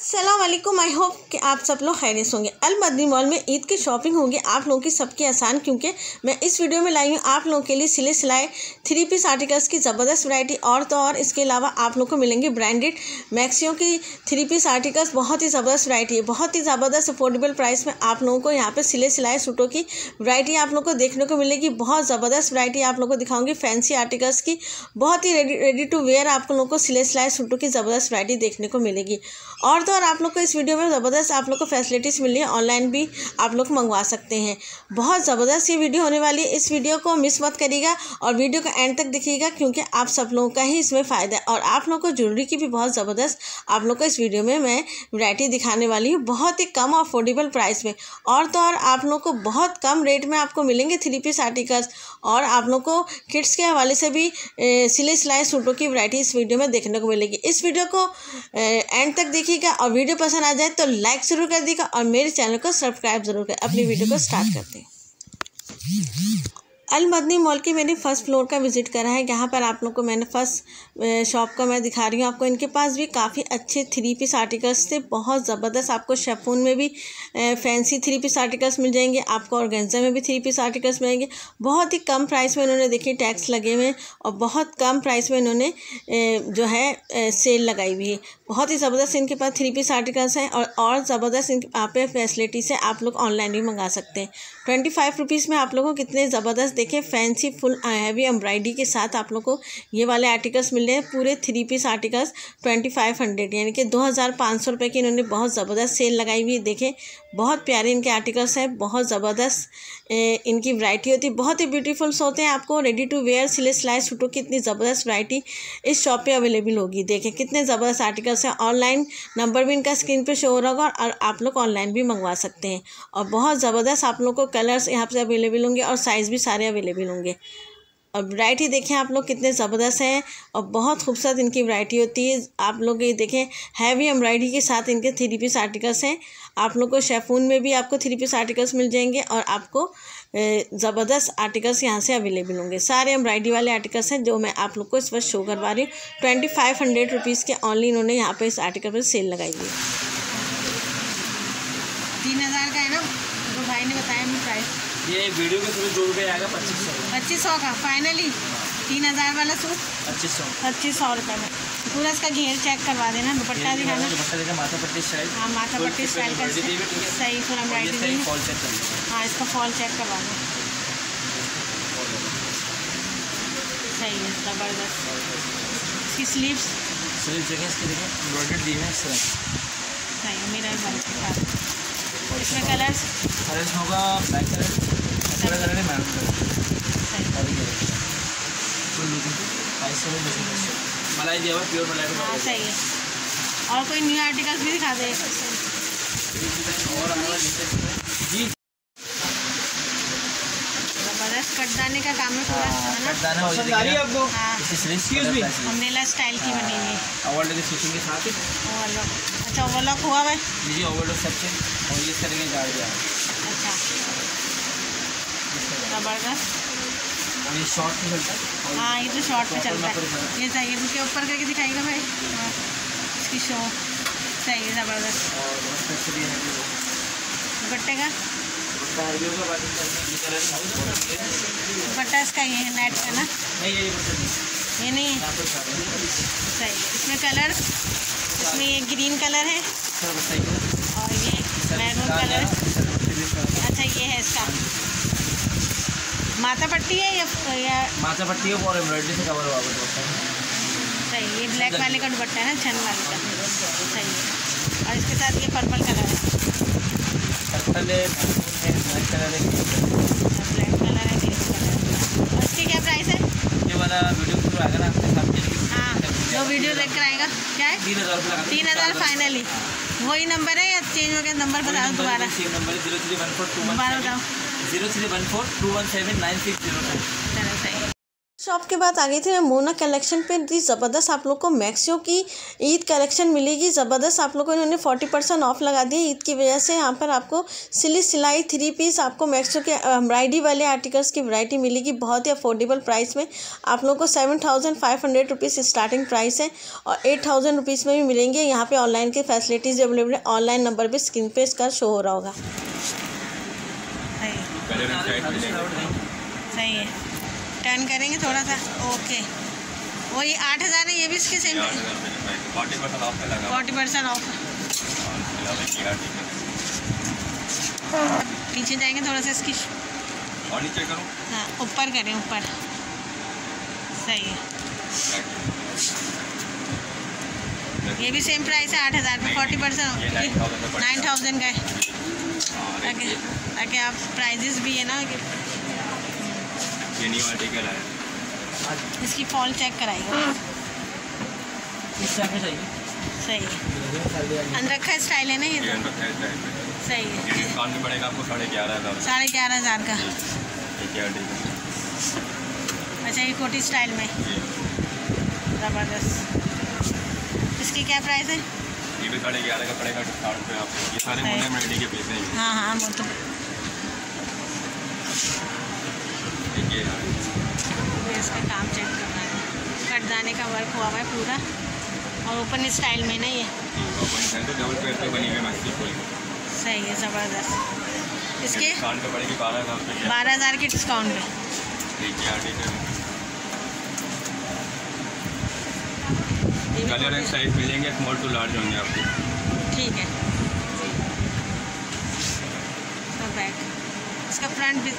Aslam I hope कि आप सब लोग खैरियत होंगे। अल मदनी मॉल में ईद की शॉपिंग होगी। आप लोगों की सबकी आसान, क्योंकि मैं इस वीडियो में लाई हूँ आप लोगों के लिए सिले सिलाए थ्री पीस आर्टिकल्स की ज़बरदस्त वैरायटी और तो और इसके अलावा आप लोग को मिलेंगे ब्रांडेड मैक्सियों की थ्री पीस आर्टिकल्स बहुत ही ज़बरदस्त वैरायटी है। बहुत ही ज़बरदस्त अफोर्डेबल प्राइस में आप लोगों को यहाँ पर सिले सिलाए सूटों की वरायटी आप लोग को देखने को मिलेगी। बहुत ज़बरदस्त वरायटी आप लोग को दिखाऊँगी फैंसी आर्टिकल्स की। बहुत ही रेडी रेडी टू वेयर आप लोगों को सिले सिलाए सूटों की ज़बरदस्त वरायटी देखने को मिलेगी। और तो और आप लोग को इस वीडियो में ज़बरदस्त आप लोग को फैसिलिटीज़ मिल है ऑनलाइन भी आप लोग मंगवा सकते हैं। बहुत ज़बरदस्त ये वीडियो होने वाली है। इस वीडियो को मिस मत करिएगा और वीडियो का एंड तक देखिएगा, क्योंकि आप सब लोगों का ही इसमें फ़ायदा है। और आप लोग को ज्वेलरी की भी बहुत ज़बरदस्त आप लोग को इस वीडियो में मैं वैरायटी दिखाने वाली हूँ। बहुत ही कम अफोर्डेबल प्राइस में। और तो और आप लोग को बहुत कम रेट में आपको मिलेंगे थ्री पीस आर्टिकल्स और आप लोग को किड्स के हवाले से भी सिले सिलाई सूटों की वैरायटी इस वीडियो में देखने को मिलेगी। इस वीडियो को एंड तक देखिएगा और वीडियो पसंद आ जाए तो लाइक ज़रूर कर देगा और मेरे चैनल को सब्सक्राइब ज़रूर कर अपनी वीडियो को स्टार्ट करते हैं अल मदनी मॉल की मैंने फ़र्स्ट फ्लोर का विज़िट करा है। यहाँ पर आप लोग को मैंने फ़र्स्ट शॉप का मैं दिखा रही हूँ आपको। इनके पास भी काफ़ी अच्छे थ्री पीस आर्टिकल्स थे। बहुत ज़बरदस्त आपको शेफून में भी फैंसी थ्री पीस आर्टिकल्स मिल जाएँगे। आपको ऑर्गेन्जा में भी थ्री पीस आर्टिकल्स मिलेंगे। बहुत ही कम प्राइस में इन्होंने देखिए टैक्स लगे हुए हैं और बहुत कम प्राइस में इन्होंने जो है सेल लगाई हुई है। बहुत ही ज़बरदस्त इनके पास थ्री पीस आर्टिकल्स हैं और और ज़बरदस्त इन आप फैसिलिटी है। आप लोग ऑनलाइन भी मंगा सकते हैं। ट्वेंटी फाइव रुपीज़ में आप लोगों को कितने ज़बरदस्त देखें फैंसी फुल हैवी एम्ब्रॉयडरी के साथ। आप लोग को ये वाले आर्टिकल्स मिल रहे हैं, पूरे three piece articles twenty five hundred यानी कि दो हज़ार पाँच सौ रुपये की इन्होंने बहुत ज़बरदस्त सेल लगाई हुई है। देखें बहुत प्यारे इनके आर्टिकल्स हैं, बहुत ज़बरदस्त इनकी वैरायटी होती है, बहुत ही ब्यूटीफुल होते हैं आपको रेडी टू वेयर सिले सिलाई सूटों की इतनी ज़बरदस्त वैरायटी इस शॉप पे अवेलेबल होगी। देखें कितने ज़बरदस्त आर्टिकल्स हैं ऑनलाइन नंबर भी इनका स्क्रीन पे शो हो रहा होगा और आप लोग ऑनलाइन भी मंगवा सकते हैं। और बहुत ज़बरदस्त आप लोग को कलर्स यहाँ पर अवेलेबल होंगे और साइज़ भी सारे अवेलेबल होंगे। और वैरायटी देखें आप लोग कितने ज़बरदस्त हैं और बहुत खूबसूरत इनकी वैरायटी होती है। आप लोग ये देखें हैवी एम्ब्रॉयडरी के साथ इनके थ्री पीस आर्टिकल्स हैं। आप लोग को शेफून में भी आपको थ्री पीस आर्टिकल्स मिल जाएँगे और आपको ज़बरदस्त आर्टिकल्स यहाँ से अवेलेबल होंगे। सारे एम्ब्रॉयडरी वाले आर्टिकल्स हैं जो मैं आप लोग को इस वक्त शो करवा रही हूँ। ट्वेंटी फाइव हंड्रेड रुपीज़ के ऑनली इन्होंने यहाँ पर इस आर्टिकल पर सेल लगाई हुई तीन हज़ार का है ना? तो भाई ने बताया प्राइस ये वीडियो के थ्रू जो रुपये आएगा पच्चीस सौ। पच्चीस सौ का फाइनली तीन हज़ार वाला सूट। पच्चीस सौ। पच्चीस सौ रुपये में। पूरा इसका घेर चेक करवा देना दुपट्टा दिखाना। माथा पट्टी स्टाइल हाँ माथा पट्टी स्टाइल का सही पूरा एम्ब्रॉयडरी फॉल हाँ। इसका फॉल चेक करवा दो सही है ज़बरदस्त। इसकी स्लीव्स स्लीव देखें इसकी देखें एम्ब्रॉयडरी दी है इस तरह। सही मेरा इसमें कलर्स कलर इसमें होगा ब्लैक कलर कलर है मलाई दिया हुआ प्योर मलाई हाँ सही है। और कोई न्यू आर्टिकल्स भी दिखा दे। और हमारा जैसे जी ज़बरदस्त कटदाने का काम है पूरा है ना? कटदाना हो जाएगा आपको? हाँ। इसकी स्लीव भी अम्ब्रेला स्टाइल की बनी हुई। है ओवरलॉक स्टिचिंग के साथ ही। ओवरलॉक अच्छा ओवरलॉक हुआ है? जी जी ओवरलॉक सेक्शन और ये करेंगे गाड़ दिया अच्छा। ज़बरदस्त। और ये शॉर्ट में चलता है? हाँ ये तो शॉर्ट पे चलता है। ये सही है। इसके ऊपर करके दिखाएगा भाई? हाँ इसकी शो सही है ज़बरदस्त है दुपट्टे का? हैं है। इसका ये है नेट का ना? ये नहीं। है। सही। इसमें कलर इसमें ये ग्रीन कलर है। और ये मैरून कलर अच्छा ये है इसका। माथा पट्टी है या या माथा पट्टी है और एम्ब्रॉयडरी से कवर हुआ हुआ सही ये ब्लैक वाले का दुपट्टा है ना छन वाले का। सही है। और इसके साथ ये पर्पल कलर है। पर्पल है ब्लैक कलर है ब्लैक कलर है। और इसकी क्या प्राइस है? ये वाला वीडियो आएगा ना आपके साथ हाँ जो वीडियो देख कर आएगा। क्या है? तीन हज़ार तीन हज़ार फाइनली वही नंबर है या चेंज हो गया? नंबर बता दो दोबारा। Number zero three one four two दोबारा बताओ। Zero three one four two one seven nine six zero है शॉप के बाद आ गई थी मोना कलेक्शन पे। दी ज़बरदस्त आप लोग को मैक्सियो की ईद कलेक्शन मिलेगी। ज़बरदस्त आप लोग को इन्होंने फोर्टी परसेंट ऑफ़ लगा दिया ईद की वजह से यहाँ पर आपको सिली सिलाई थ्री पीस आपको मैक्सियो के एम्ब्रॉयडरी वाले आर्टिकल्स की वैरायटी मिलेगी बहुत ही अफोर्डेबल प्राइस में। आप लोग को seven thousand five hundred rupees starting price है और एट थाउज़ेंड रुपीज़ में भी मिलेंगे। यहाँ पर ऑनलाइन की फैसिलिटीज़ अवेलेबल है। ऑनलाइन नंबर भी स्क्रीन पे इसका शो हो रहा होगा। सही है। टर्न करेंगे थोड़ा सा ओके वही आठ हज़ार है ये भी इसके सेम फोर्टी परसेंट ऑफ़ पीछे जाएँगे थोड़ा सा इसकी और नीचे करो। हाँ ऊपर करें ऊपर। सही है। ये भी सेम प्राइस है आठ हज़ार में फोर्टी परसेंट ये 9,000 का पड़ेगा। नाइन थाउज़ेंड का है। ताकि ताकि आप प्राइजेस भी है ना कि ये न्यू आर्टिकल है इसकी फॉल चेक कराइएगा इस टाइप में चाहिए? सही है। अनरखा स्टाइल है ना ये तो? है सही है। डिस्काउंट में पड़ेगा आपको साढ़े ग्यारह हज़ार। साढ़े ग्यारह हज़ार का। अच्छा ये कोटी स्टाइल में। ज़बरदस्त। इसकी क्या प्राइस है? ये भी साढ़े ग्यारह का पड़ेगा डिस्काउंट पे आपको ये सारे है। मेडी के पीस हैं। हाँ हाँ वो तो है। इसका काम चेक करना है। कटदाने का वर्क हुआ हुआ है पूरा। और ओपन स्टाइल में ना ये। है तो डबल पेयर पे बनी हुई मछली सही है ज़बरदस्त। इसके? पड़ेगी बारह हज़ार के डिस्काउंट पे एक ही आर्टिकल ये भी कलर एंड साइज़ मिलेंगे स्मॉल टू लार्ज होंगे आपको। ठीक है। इसका बैक इसका फ्रंट भी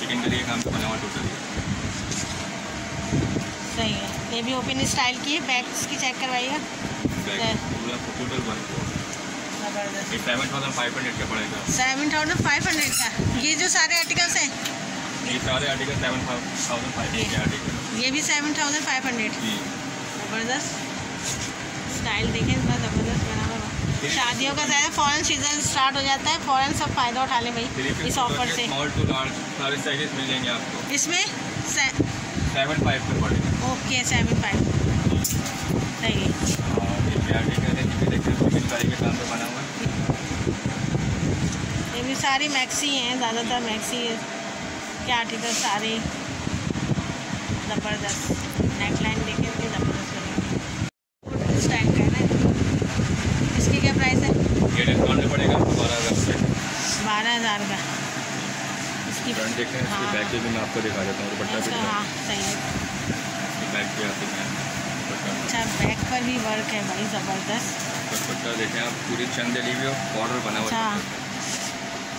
चिकन के लिए काम बना हुआ टोटल सही है। ये भी ओपन स्टाइल की है बैक इसकी चेक करवाइएगा पूरा टोटल वर्क ये सेवन थाउज़ेंड फाइव हंड्रेड का पड़ेगा। सेवन थाउज़ेंड फाइव हंड्रेड का। ये जो सारे आर्टिकल्स हैं? ये सारे आर्टिकल सेवन थाउज़ेंड फाइव ये। ये भी सेवन थाउज़ेंड फाइव हंड्रेड ज़बरदस्त। स्टाइल देखें इतना ज़बरदस्त बना हुआ। शादियों का ज़्यादा फ़ौरन सीज़न स्टार्ट हो जाता है। फ़ौरन सब फ़ायदा उठा लें भाई इस ऑफ़र से। मिल जाएँगे आपको। इसमें seven five okay seven five सही है। ये भी आर्टिकल देखते हैं चिकनकारी के काम पे बना हुआ है। ये भी सारी मैक्सी हैं ज़्यादातर मैक्सी है के आर्टिकल सारे ज़बरदस्त नेकलाइन देखें इसकी ज़बरदस्त का है इसकी क्या प्राइस है? ये डिस्काउंट में पड़ेगा बारह हज़ार रुपये। बारह हज़ार का। इसकी देखें इसकी हाँ। बैक भी मैं आपको दिखा देता हूँ दुपट्टा इसका हाँ सही है। इसकी बैक भी आप देखें दुपट्टा अच्छा बैक पर भी वर्क है भाई ज़बरदस्त। दुपट्टा देखें आप पूरी चंदेली भी बॉर्डर बना हुआ अच्छा।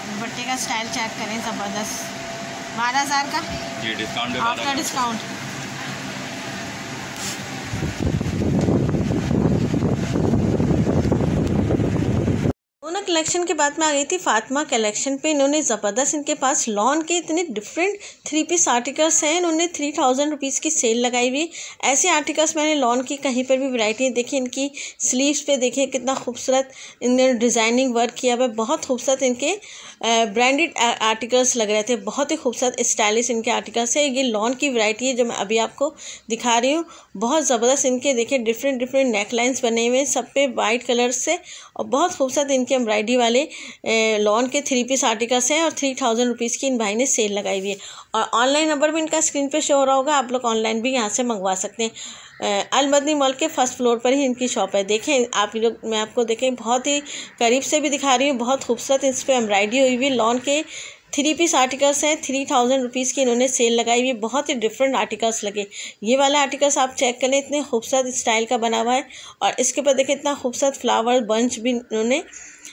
दुपट्टे का स्टाइल चेक करें ज़बरदस्त। बारह हज़ार का? जी डिस्काउंट आपका आफ्टर डिस्काउंट मोना कलेक्शन के बाद में आ गई थी फातिमा कलेक्शन पे। इन्होंने ज़बरदस्त इनके पास लॉन के इतने डिफरेंट थ्री पीस आर्टिकल्स हैं। इन्होंने थ्री थाउज़ेंड रुपीज़ की सेल लगाई हुई। ऐसे आर्टिकल्स मैंने लॉन की कहीं पर भी वैरायटी देखी। इनकी स्लीव्स पे देखे कितना खूबसूरत इन्होंने डिज़ाइनिंग वर्क किया हुआ बहुत खूबसूरत इनके ब्रांडेड आर्टिकल्स लग रहे थे। बहुत ही खूबसूरत स्टाइलिश इनके आर्टिकल्स है। ये लॉन की वैरायटी है जो मैं अभी आपको दिखा रही हूँ। बहुत ज़बरदस्त इनके देखिए डिफरेंट डिफरेंट नेक लाइन्स बने हुए हैं। सब पे वाइट कलर से और बहुत खूबसूरत इनके एम्ब्रॉयडरी वाले लॉन के थ्री पीस आर्टिकल्स हैं और थ्री थाउज़ेंड रुपीज़ की इन भाई ने सेल लगाई हुई है। और ऑनलाइन नंबर भी इनका स्क्रीन पर शो हो रहा होगा। आप लोग ऑनलाइन भी यहाँ से मंगवा सकते हैं। अलमदनी मॉल के फ़र्स्ट फ्लोर पर ही इनकी शॉप है। देखें, आप लोग, मैं आपको देखें, बहुत ही करीब से भी दिखा रही हूँ, बहुत खूबसूरत इस पर एम्ब्रॉयडरी हुई हुई, लॉन के थ्री पीस आर्टिकल्स हैं, थ्री थाउज़ेंड रुपीज़ की इन्होंने सेल लगाई हुई बहुत ही डिफरेंट आर्टिकल्स लगे। ये वाले आर्टिकल्स आप चेक करें इतने खूबसूरत स्टाइल का बना हुआ है, और इसके ऊपर देखें, इतना खूबसूरत फ्लावर बंच भी इन्होंने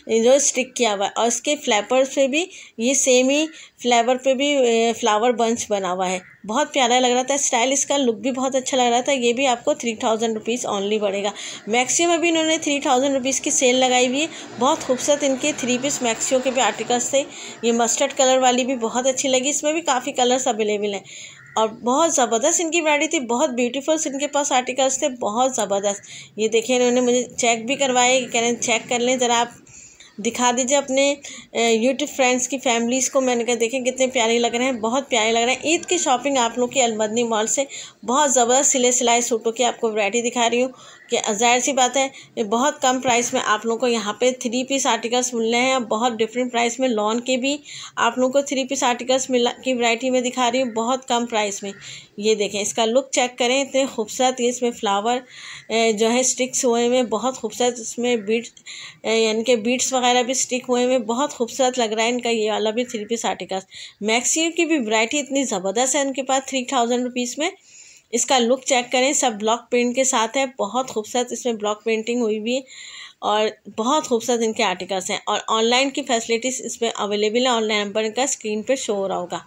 जो स्टिक किया हुआ है। और इसके फ्लैपर्स पे भी, ये सेम ही फ्लेवर पे भी फ्लावर बंच बना हुआ है। बहुत प्यारा लग रहा था। स्टाइल इसका लुक भी बहुत अच्छा लग रहा था। ये भी आपको थ्री थाउज़ेंड रुपीज़ ऑनली पड़ेगा। मैक्सियो में भी इन्होंने थ्री थाउज़ेंड रुपीज़ की सेल लगाई हुई है। बहुत खूबसूरत इनके थ्री पीस मैक्सियो के भी आर्टिकल्स थे। ये मस्टर्ड कलर वाली भी बहुत अच्छी लगी। इसमें भी काफ़ी कलर्स अवेलेबल हैं। और बहुत ज़बरदस्त इनकी वैरायटी थी। बहुत ब्यूटीफुल इनके पास आर्टिकल्स थे। बहुत ज़बरदस्त। ये देखिए, इन्होंने मुझे चेक भी करवाए। कह रहे हैं चेक कर लें ज़रा आप। दिखा दीजिए अपने यूट्यूब फ्रेंड्स की फैमिलीज़ को। मैंने कहा देखें कितने प्यारे लग रहे हैं, बहुत प्यारे लग रहे हैं। ईद की शॉपिंग आप लोग की अलमदनी मॉल से बहुत ज़बरदस्त सिले सिलाई सूटों की आपको वैरायटी दिखा रही हूँ। कि ज़ाहिर सी बात है, ये बहुत कम प्राइस में आप लोगों को यहाँ पे थ्री पीस आर्टिकल्स मिल रहे हैं बहुत डिफरेंट प्राइस में लॉन के भी आप लोगों को थ्री पीस आर्टिकल्स मिला, की वैरायटी में दिखा रही हूँ बहुत कम प्राइस में। ये देखें, इसका लुक चेक करें, इतने खूबसूरत ये इसमें फ्लावर जो है स्टिक्स हुए हुए बहुत खूबसूरत इसमें बीट यानी कि बीट्स वगैरह भी स्टिक हुए हुए बहुत खूबसूरत लग रहा है इनका ये वाला भी थ्री पीस आर्टिकल्स मैक्सी की भी वैरायटी इतनी ज़बरदस्त है इनके पास थ्री थाउज़ेंड में। इसका लुक चेक करें, सब ब्लॉक प्रिंट के साथ है, बहुत खूबसूरत इसमें ब्लॉक प्रिंटिंग हुई भी है और बहुत खूबसूरत इनके आर्टिकल्स हैं और ऑनलाइन की फैसिलिटीज़ इसमें अवेलेबल है ऑनलाइन नंबर इनका स्क्रीन पर शो हो रहा होगा।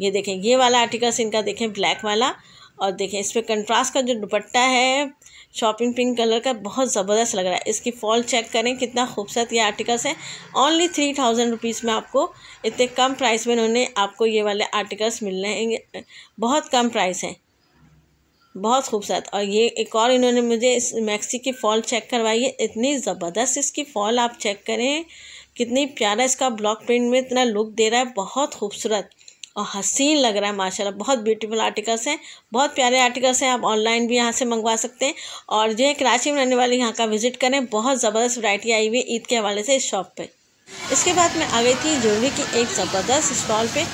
ये देखें, ये वाला आर्टिकल्स इनका देखें ब्लैक वाला और देखें, इस पर कंट्रास्ट का जो दुपट्टा है शॉपिंग पिंक कलर का बहुत ज़बरदस्त लग रहा है। इसकी फॉल चेक करें, कितना खूबसूरत ये आर्टिकल्स है। ओनली थ्री थाउज़ेंड रुपीज़ में आपको इतने कम प्राइस में उन्होंने आपको ये वाले आर्टिकल्स मिल रहे हैं। बहुत कम प्राइस हैं। बहुत खूबसूरत। और ये एक और इन्होंने मुझे इस मैक्सी की फॉल चेक करवाई है। इतनी ज़बरदस्त इसकी फॉल आप चेक करें। कितनी प्यारा इसका ब्लॉक प्रिंट में इतना लुक दे रहा है। बहुत खूबसूरत और हसीन लग रहा है, माशाल्लाह। बहुत ब्यूटीफुल आर्टिकल्स हैं। बहुत प्यारे आर्टिकल्स हैं। आप ऑनलाइन भी यहाँ से मंगवा सकते हैं। और जो है कराची में रहने वाले यहाँ का विज़िट करें। बहुत ज़बरदस्त वैरायटी आई हुई है ईद के हवाले से इस शॉप पर इसके बाद मैं आ गई थी ज्वेलरी की एक ज़बरदस्त स्टॉल पे।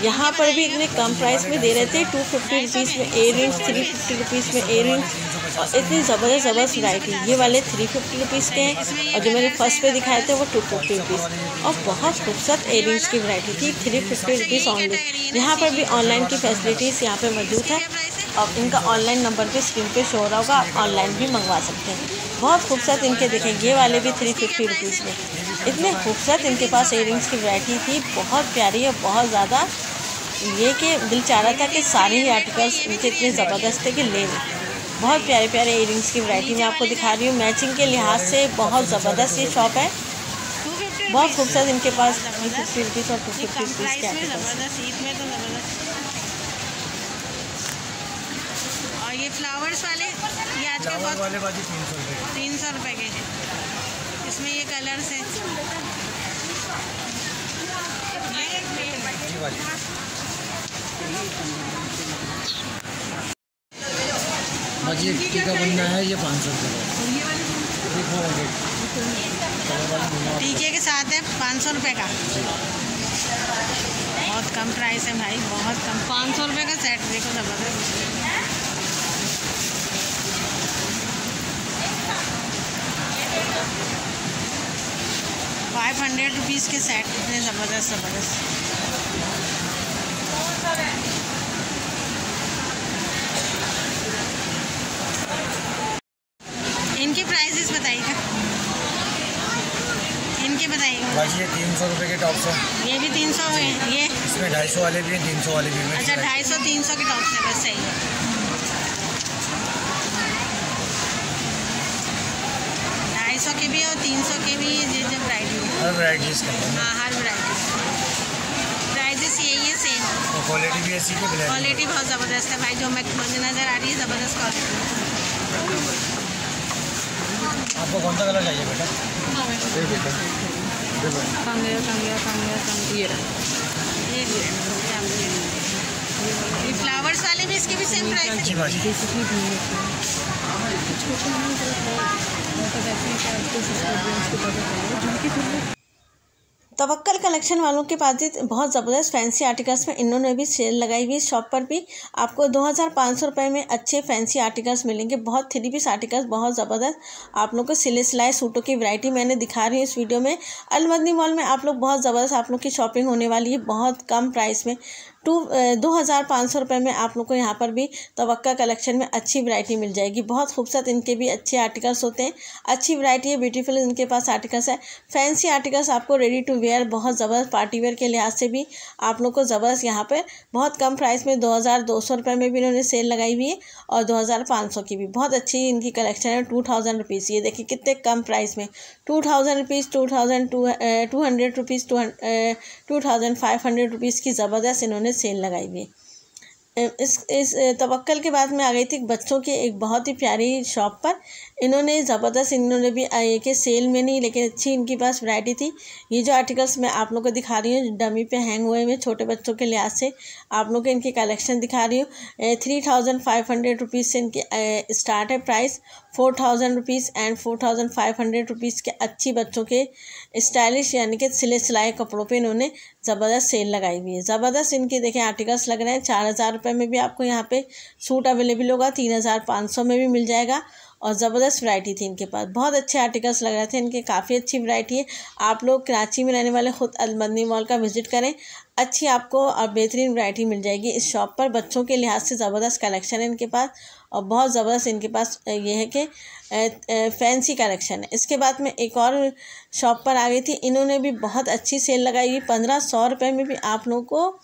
यहाँ पर भी इतने कम प्राइस में दे रहे थे टू फिफ्टी रुपीज़ में earrings three fifty rupees में एयर रिंग्स और इतनी ज़बरदस्त ज़बरदस्त वैरायटी ये वाले थ्री फिफ्टी रुपीज़ के हैं, और जो मैंने फ़र्स्ट पे दिखाए थे वो टू फिफ्टी रुपीज़ और बहुत खूबसूरत एयर रिंग्स की वैरायटी थी थ्री फिफ्टी रुपीज़ ऑनली यहाँ पर भी ऑनलाइन की फैसिलिटीज़ यहाँ पर मौजूद है। और इनका ऑनलाइन नंबर भी स्क्रीन पे शो हो रहा होगा, आप ऑनलाइन भी मंगवा सकते हैं। बहुत खूबसूरत इनके देखें ये वाले भी थ्री फिफ्टी रुपीज़ में। इतने खूबसूरत इनके पास इयर की वैरायटी थी बहुत प्यारी और बहुत ज़्यादा ये कि दिल चाह रहा था कि सारे ही आर्टिकल्स इनके इतने ज़बरदस्त थे कि ले लें। बहुत प्यारे प्यारे इयरिंग्स की वैरायटी मैं आपको दिखा रही हूँ। मैचिंग के लिहाज से बहुत ज़बरदस्त ये शॉप है। बहुत खूबसूरत इनके पास थ्री फिफ्टी रुपीज़ और टू फिफ्टी रुपीज़ के आर्टिकल्स और ये फ्लावर्स वाले ये आज के बहुत वाले तीन सौ रुपये तीन सौ रुपये के हैं। इसमें ये कलर्स हैं। टीका बनना है? ये पाँच सौ रुपये टीके के साथ है पाँच सौ रुपये का। बहुत कम प्राइस है भाई बहुत कम। पाँच सौ रुपये का सेट देखो ज़बरदस्त। फाइव हंड्रेड रुपीज़ के सेट इतने ज़बरदस्त ज़बरदस्त। इनके प्राइसेस बताइएगा इनके बताइएगा ये तीन सौ रुपये के टॉप्स हैं। ये भी तीन सौ है ये। इसमें ढाई सौ वाले भी हैं तीन सौ वाले भी हैं। अच्छा ढाई सौ तीन सौ के टॉप्स है बस सही है ढाई सौ के भी और तीन सौ के भी ये जो वराइटी है। हर वैराइटीज़ का हाँ। हर वराइटी प्राइजेस यही है सेम क्वालिटी भी ऐसी क्वालिटी बहुत ज़बरदस्त है भाई जो मैं मुझे नज़र आ रही है ज़बरदस्त क्वालिटी आपको कौन सा कलर चाहिए बेटा? ये ये फ्लावर्स वाले भी इसके भी सेम प्राइस है। तवक्कल कलेक्शन वालों के पास भी बहुत ज़बरदस्त फैंसी आर्टिकल्स में इन्होंने भी सेल लगाई हुई शॉप पर भी आपको दो हज़ार पाँच सौ में अच्छे फैंसी आर्टिकल्स मिलेंगे। बहुत थ्री पीस आर्टिकल्स, बहुत ज़बरदस्त। आप लोग को सिले सिलाए सूटों की वैरायटी मैंने दिखा रही हूँ इस वीडियो में। अलमदनी मॉल में आप लोग बहुत ज़बरदस्त आप लोग की शॉपिंग होने वाली है, बहुत कम प्राइस में। टू दो हज़ार पाँच सौ रुपये में आप लोग को यहाँ पर भी तवक्का कलेक्शन में अच्छी वैरायटी मिल जाएगी। बहुत खूबसूरत इनके भी अच्छे आर्टिकल्स होते हैं। अच्छी वैरायटी है, ब्यूटीफुल इनके पास आर्टिकल्स है। फैंसी आर्टिकल्स आपको रेडी टू वेयर बहुत ज़बरदस्त पार्टी वेयर के लिहाज से भी आप लोग को ज़बरदस्त यहाँ पर बहुत कम प्राइस में दो हज़ार दो सौ रुपये में भी इन्होंने सेल लगाई हुई है और दो हज़ार पाँच सौ की भी। बहुत अच्छी इनकी कलेक्शन है टू थाउज़ेंड रुपीज़ ये देखिए कितने कम प्राइस में। Two thousand rupees two thousand two two hundred rupees two two thousand five hundred rupees की ज़बरदस्त इन्होंने सेल लगाई हुई इस इस तवक्कल के बाद मैं आ गई थी बच्चों के एक बहुत ही प्यारी शॉप पर। इन्होंने ज़बरदस्त, इन्होंने भी के सेल में नहीं, लेकिन अच्छी इनके पास वैरायटी थी। ये जो आर्टिकल्स मैं आप लोग को दिखा रही हूँ, डमी पे हैंग हुए हुए छोटे बच्चों के लिहाज से, आप लोग को इनकी कलेक्शन दिखा रही हूँ। Three thousand five hundred rupees से इनकी स्टार्ट है price four thousand rupees and four thousand five hundred rupees के अच्छी बच्चों के स्टाइलिश यानी कि सिले सिलाई कपड़ों पे इन्होंने ज़बरदस्त सेल लगाई हुई है। ज़बरदस्त इनके देखें आर्टिकल्स लग रहे हैं। चार हज़ार रुपये में भी आपको यहाँ पे सूट अवेलेबल होगा। तीन हज़ार पाँच सौ में भी मिल जाएगा। और ज़बरदस्त वैरायटी थी इनके पास। बहुत अच्छे आर्टिकल्स लग रहे थे इनके, काफ़ी अच्छी वैरायटी है। आप लोग कराची में रहने वाले ख़ुद अलमदनी मॉल का विज़िट करें। अच्छी आपको और बेहतरीन वैरायटी मिल जाएगी। इस शॉप पर बच्चों के लिहाज से ज़बरदस्त कलेक्शन है इनके पास और बहुत ज़बरदस्त इनके पास ये है कि फैंसी कलेक्शन है। इसके बाद में एक और शॉप पर आ गई थी। इन्होंने भी बहुत अच्छी सेल लगाई हुई। पंद्रह सौ रुपये में भी आप लोगों को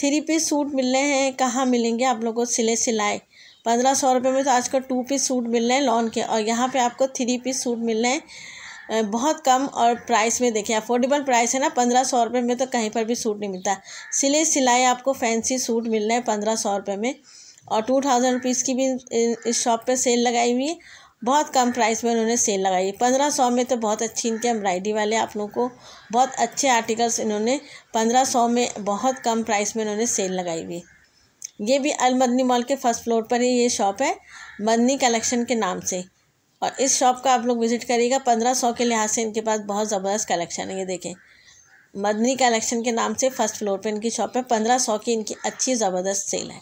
थ्री पीस सूट मिल रहे हैं। कहाँ मिलेंगे आप लोगों को? सिले सिलाए पंद्रह सौ रुपये में तो आजकल टू पीस सूट मिल रहे हैं लॉन के, और यहाँ पे आपको थ्री पीस सूट मिल रहे हैं। बहुत कम और प्राइस में देखिए अफोर्डेबल प्राइस है ना, पंद्रह सौ रुपये में तो कहीं पर भी सूट नहीं मिलता। सिले सिलाई आपको फैंसी सूट मिल रहे हैं पंद्रह सौ रुपये में। और टू थाउज़ेंड रुपीज़ की भी इस शॉप पे सेल लगाई हुई है। बहुत कम प्राइस में उन्होंने सेल लगाई है। पंद्रह सौ में तो बहुत अच्छी इनके एम्ब्राइडरी वाले आप लोगों को बहुत अच्छे आर्टिकल्स इन्होंने पंद्रह सौ में बहुत कम प्राइस में इन्होंने सेल लगाई हुई है। ये भी अलमदनी मॉल के फ़र्स्ट फ्लोर पर ही ये शॉप है, मदनी कलेक्शन के नाम से। और इस शॉप का आप लोग विज़िट करिएगा, पंद्रह सौ के लिहाज से इनके पास बहुत ज़बरदस्त कलेक्शन है, ये देखें। मदनी कलेक्शन के नाम से फ़र्स्ट फ्लोर पर इनकी शॉप है, पंद्रह सौ की इनकी अच्छी ज़बरदस्त सेल है।